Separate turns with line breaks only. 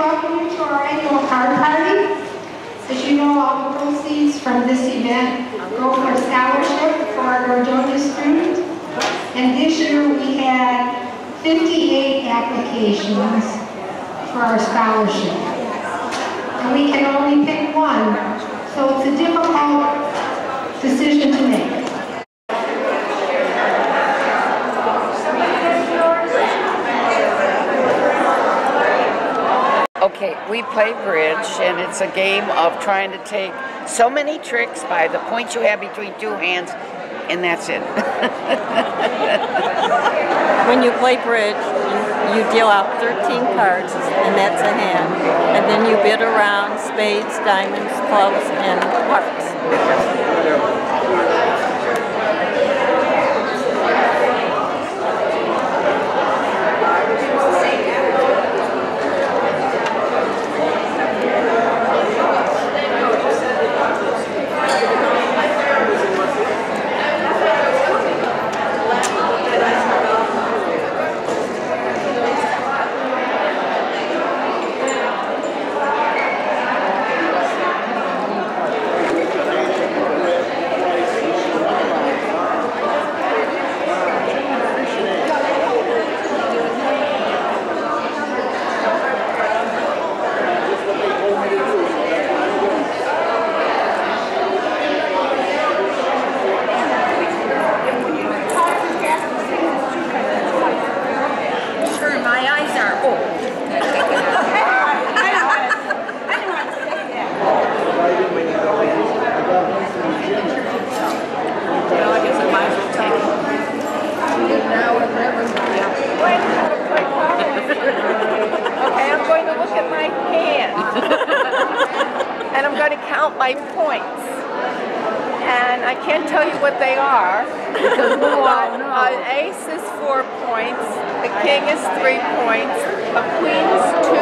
welcome you to our annual card party. As you know, all the proceeds from this event go for scholarship for our Nordonia student. And this year we had 58 applications for our scholarship. And we can only pick one, so it's a difficult
Okay, we play bridge, and it's a game of trying to take so many tricks by the points you have between two hands, and that's it.
When you play bridge, you, you deal out 13 cards, and that's a hand. And then you bid around spades, diamonds, clubs, and hearts.
To look at my hand. And I'm going to count my points. And I can't tell you what they are. But an ace is four points, a king is three points, a queen is two